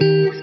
Thank you.